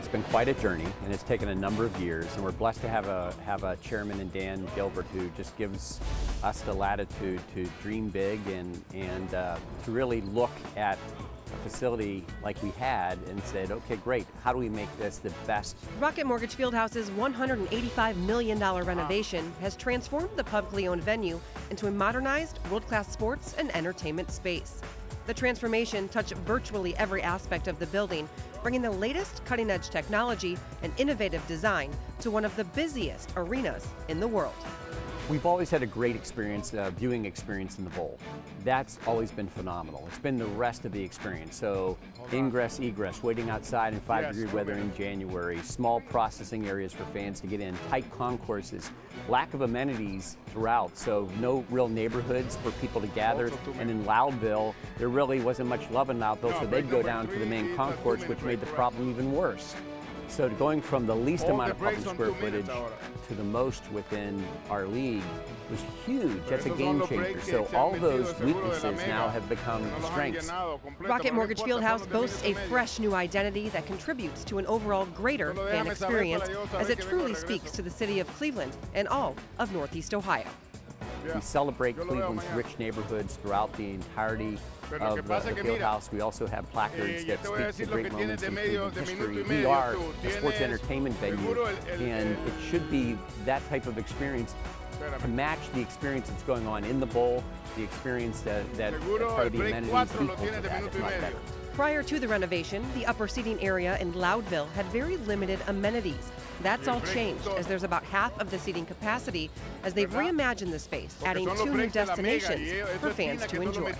It's been quite a journey, and it's taken a number of years. And we're blessed to have a have a chairman in Dan Gilbert who just gives us the latitude to dream big and and uh, to really look at a facility like we had and said, okay, great. How do we make this the best? Rocket Mortgage Fieldhouse's $185 million renovation has transformed the publicly owned venue into a modernized, world-class sports and entertainment space. The transformation touched virtually every aspect of the building, bringing the latest cutting edge technology and innovative design to one of the busiest arenas in the world. We've always had a great experience, uh, viewing experience in the bowl. That's always been phenomenal. It's been the rest of the experience. So ingress, egress, waiting outside in five degree weather in January, small processing areas for fans to get in, tight concourses, lack of amenities throughout. So no real neighborhoods for people to gather. And in Loudville, there really wasn't much love in Loudville, so they'd go down to the main concourse, which made the problem even worse. So going from the least amount of public square footage to the most within our league was huge. That's a game changer. So all those weaknesses now have become strengths. Rocket Mortgage Fieldhouse boasts a fresh new identity that contributes to an overall greater fan experience as it truly speaks to the city of Cleveland and all of Northeast Ohio. We celebrate Cleveland's rich neighborhoods throughout the entirety of the, the field house. We also have placards that speak to great moments in Cleveland history. We are a sports entertainment venue, and it should be that type of experience to match the experience that's going on in the bowl, the experience that, that part of the amenities equal to that, if not better. Prior to the renovation, the upper seating area in Loudville had very limited amenities. That's all changed as there's about half of the seating capacity as they've reimagined the space, adding two new destinations for fans to enjoy.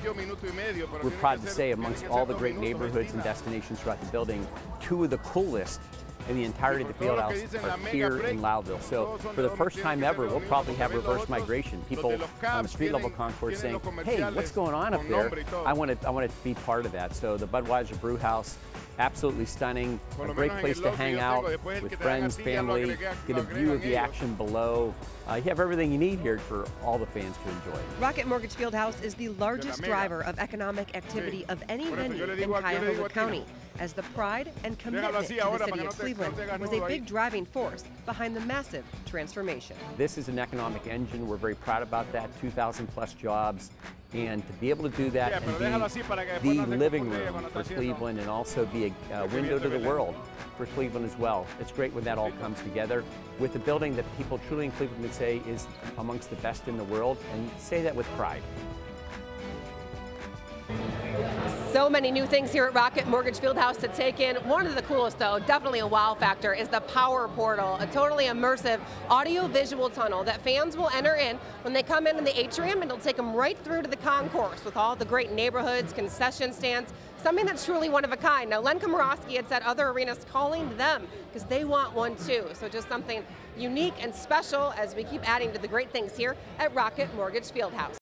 We're proud to say amongst all the great neighborhoods and destinations throughout the building, two of the coolest in the entirety of the field house are here in Loudville. So for the first time ever, we'll probably have reverse migration. People on the street level concourse saying, hey, what's going on up there? I want to, I want to be part of that. So the Budweiser Brew House, absolutely stunning, a great place to hang out with friends, family, get a view of the action below. Uh, you have everything you need here for all the fans to enjoy. Rocket Mortgage Fieldhouse is the largest driver of economic activity of any venue in Cuyahoga County, as the pride and commitment to the city of Cleveland was a big driving force behind the massive transformation. This is an economic engine. We're very proud about that. 2,000 plus jobs. And to be able to do that and be the living room for Cleveland and also be a, a window to the world for Cleveland as well. It's great when that all comes together with a building that people truly in Cleveland would say is amongst the best in the world and say that with pride. So many new things here at Rocket Mortgage Fieldhouse to take in. One of the coolest though, definitely a wow factor, is the Power Portal, a totally immersive audio-visual tunnel that fans will enter in when they come in in the atrium and it'll take them right through to the concourse with all the great neighborhoods, concession stands, something that's truly one of a kind. Now Len Komoroski had said other arenas calling them because they want one too. So just something unique and special as we keep adding to the great things here at Rocket Mortgage Fieldhouse.